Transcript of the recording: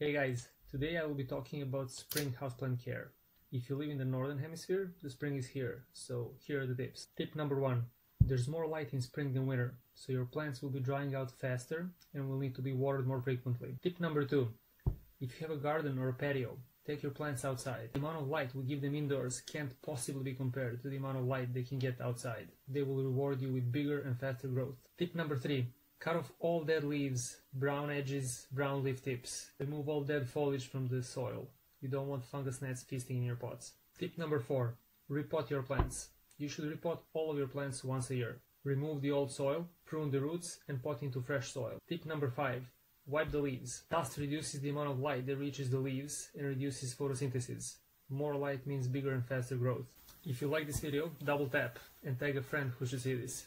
Hey guys, today I will be talking about spring houseplant care. If you live in the northern hemisphere, the spring is here, so here are the tips. Tip number one, there's more light in spring than winter, so your plants will be drying out faster and will need to be watered more frequently. Tip number two, if you have a garden or a patio, take your plants outside. The amount of light we give them indoors can't possibly be compared to the amount of light they can get outside. They will reward you with bigger and faster growth. Tip number three, Cut off all dead leaves, brown edges, brown leaf tips. Remove all dead foliage from the soil. You don't want fungus gnats feasting in your pots. Tip number 4. Repot your plants. You should repot all of your plants once a year. Remove the old soil, prune the roots, and pot into fresh soil. Tip number 5. Wipe the leaves. Dust reduces the amount of light that reaches the leaves and reduces photosynthesis. More light means bigger and faster growth. If you like this video, double tap and tag a friend who should see this.